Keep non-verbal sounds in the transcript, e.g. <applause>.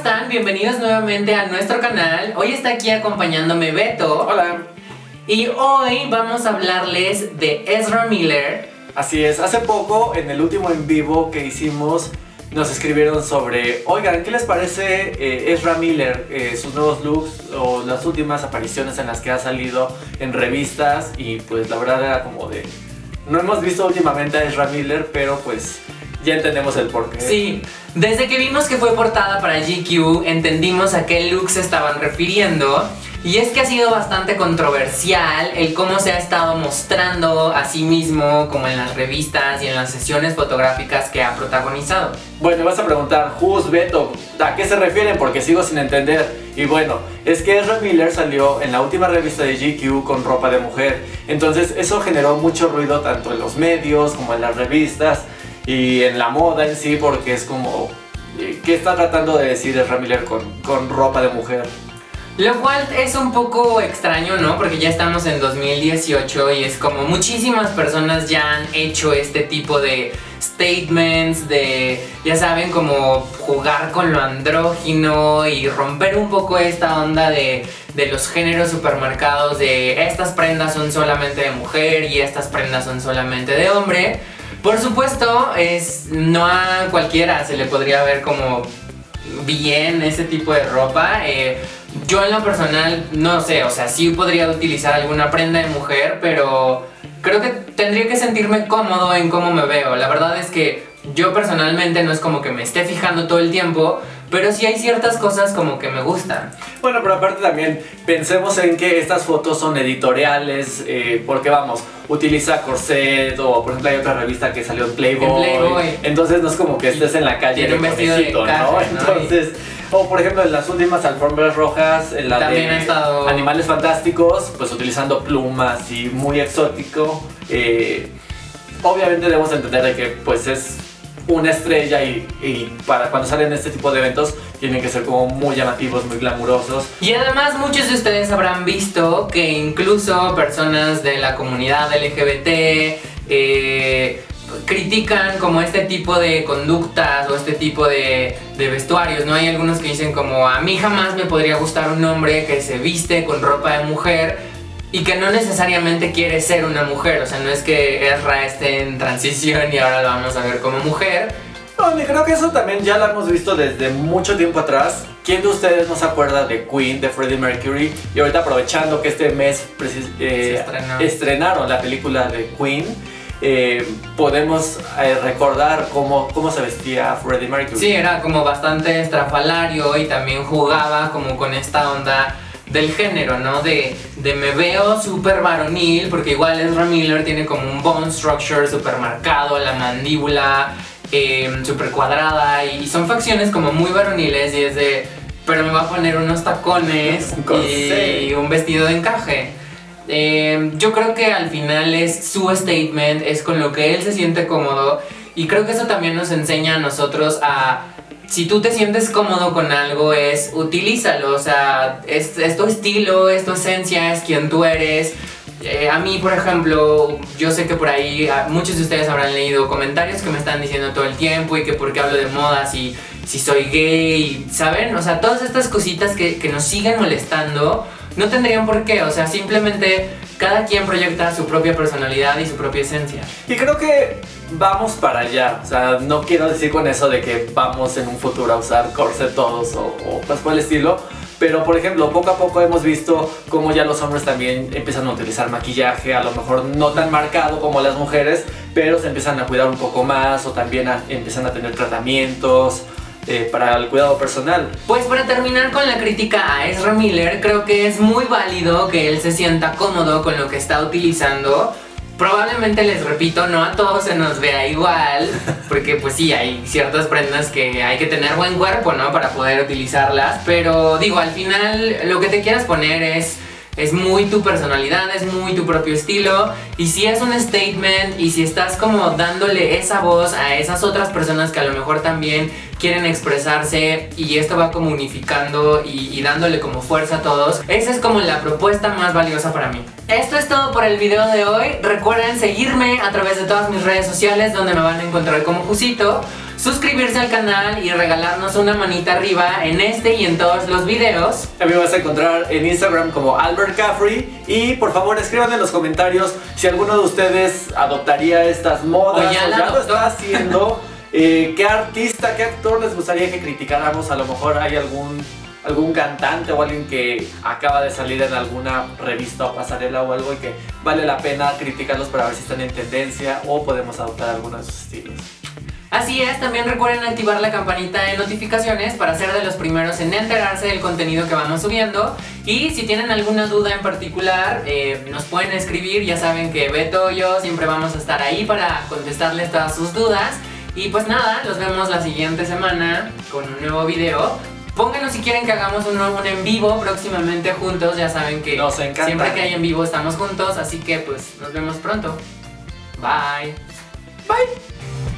están? Bienvenidos nuevamente a nuestro canal. Hoy está aquí acompañándome Beto. Hola. Y hoy vamos a hablarles de Ezra Miller. Así es, hace poco en el último en vivo que hicimos nos escribieron sobre, oigan, ¿qué les parece eh, Ezra Miller, eh, sus nuevos looks o las últimas apariciones en las que ha salido en revistas? Y pues la verdad era como de, no hemos visto últimamente a Ezra Miller, pero pues ya entendemos el porqué. Sí, desde que vimos que fue portada para GQ, entendimos a qué look se estaban refiriendo. Y es que ha sido bastante controversial el cómo se ha estado mostrando a sí mismo, como en las revistas y en las sesiones fotográficas que ha protagonizado. Bueno, vas a preguntar, Who's Beto? ¿A qué se refieren? Porque sigo sin entender. Y bueno, es que Ezra Miller salió en la última revista de GQ con ropa de mujer. Entonces eso generó mucho ruido tanto en los medios como en las revistas y en la moda en sí, porque es como, eh, ¿qué está tratando de decir Ezra Miller con, con ropa de mujer? Lo cual es un poco extraño, ¿no? Porque ya estamos en 2018 y es como muchísimas personas ya han hecho este tipo de statements, de, ya saben, como jugar con lo andrógino y romper un poco esta onda de, de los géneros supermercados, de estas prendas son solamente de mujer y estas prendas son solamente de hombre. Por supuesto, es, no a cualquiera se le podría ver como bien ese tipo de ropa. Eh, yo en lo personal, no sé, o sea, sí podría utilizar alguna prenda de mujer, pero creo que tendría que sentirme cómodo en cómo me veo. La verdad es que yo personalmente no es como que me esté fijando todo el tiempo, pero sí hay ciertas cosas como que me gustan. Bueno, pero aparte también pensemos en que estas fotos son editoriales, eh, porque vamos, utiliza corset o por ejemplo hay otra revista que salió en Playboy. En Playboy. Entonces no es como que estés en la calle Tiene un vestido de ¿no? Entonces, o por ejemplo en las últimas alfombras rojas, en la También de estado- Animales Fantásticos, pues utilizando plumas y muy exótico. eh, obviamente debemos entender de que pues es una estrella y, para cuando salen este tipo de eventos tienen que ser como muy llamativos, muy glamurosos. Y además muchos de ustedes habrán visto que incluso personas de la comunidad LGBT eh, critican como este tipo de conductas o este tipo de, de vestuarios, ¿no? Hay algunos que dicen como a mí jamás me podría gustar un hombre que se viste con ropa de mujer y que no necesariamente quiere ser una mujer, o sea, no es que Ezra esté en transición y ahora lo vamos a ver como mujer, No, y creo que eso también ya lo hemos visto desde mucho tiempo atrás. ¿Quién de ustedes no se acuerda de Queen, de Freddie Mercury? Y ahorita aprovechando que este mes eh, estrenaron la película de Queen, eh, podemos eh, recordar cómo, cómo se vestía Freddie Mercury. Sí, era como bastante estrafalario y también jugaba como con esta onda del género, ¿no? De, de me veo súper varonil, porque igual Ezra Miller tiene como un bone structure súper marcado, la mandíbula eh, súper cuadrada y son facciones como muy varoniles y es de, pero me va a poner unos tacones <laughs> Un y un vestido de encaje. Eh, yo creo que al final es su statement, es con lo que él se siente cómodo y creo que eso también nos enseña a nosotros a, si tú te sientes cómodo con algo, es utilízalo, o sea, es, es tu estilo, es tu esencia, es quien tú eres. Eh, a mí, por ejemplo, yo sé que por ahí ah, muchos de ustedes habrán leído comentarios que me están diciendo todo el tiempo y que por qué hablo de moda si, si soy gay, ¿saben? O sea, todas estas cositas que, que nos siguen molestando no tendrían por qué, o sea, simplemente cada quien proyecta su propia personalidad y su propia esencia. Y creo que vamos para allá. O sea, no quiero decir con eso de que vamos en un futuro a usar corset todos o, o pues por el estilo. Pero, por ejemplo, poco a poco hemos visto cómo ya los hombres también empiezan a utilizar maquillaje, a lo mejor no tan marcado como las mujeres, pero se empiezan a cuidar un poco más o también a- empiezan a tener tratamientos eh, para el cuidado personal. Pues para terminar con la crítica a Ezra Miller, creo que es muy válido que él se sienta cómodo con lo que está utilizando. Probablemente les repito, no a todos se nos vea igual, <laughs> porque pues sí, hay ciertas prendas que hay que tener buen cuerpo, ¿no? Para poder utilizarlas, pero digo, al final lo que te quieras poner es es muy tu personalidad, es muy tu propio estilo. Y si es un statement y si estás como dándole esa voz a esas otras personas que a lo mejor también quieren expresarse y esto va como unificando y, dándole como fuerza a todos, esa es como la propuesta más valiosa para mí. Esto es todo por el video de hoy. Recuerden seguirme a través de todas mis redes sociales donde me van a encontrar como Jusito. Suscribirse al canal y regalarnos una manita arriba en este y en todos los videos. También vas a encontrar en Instagram como Albert Caffrey y por favor escriban en los comentarios si alguno de ustedes adoptaría estas modas O ya lo está haciendo. <laughs> eh, ¿Qué artista, qué actor les gustaría que criticáramos? A lo mejor hay algún algún cantante o alguien que acaba de salir en alguna revista o pasarela o algo y que vale la pena criticarlos para ver si están en tendencia o podemos adoptar alguno de sus estilos. Así es, también recuerden activar la campanita de notificaciones para ser de los primeros en enterarse del contenido que vamos subiendo. Y si tienen alguna duda en particular, eh, nos pueden escribir. Ya saben que Beto y yo siempre vamos a estar ahí para contestarles todas sus dudas. Y pues nada, los vemos la siguiente semana con un nuevo video. Pónganos si quieren que hagamos un, nuevo- un en vivo próximamente juntos. Ya saben que Nos encanta. siempre que hay en vivo estamos juntos. Así que pues nos vemos pronto. Bye. Bye.